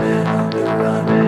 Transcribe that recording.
running on the running.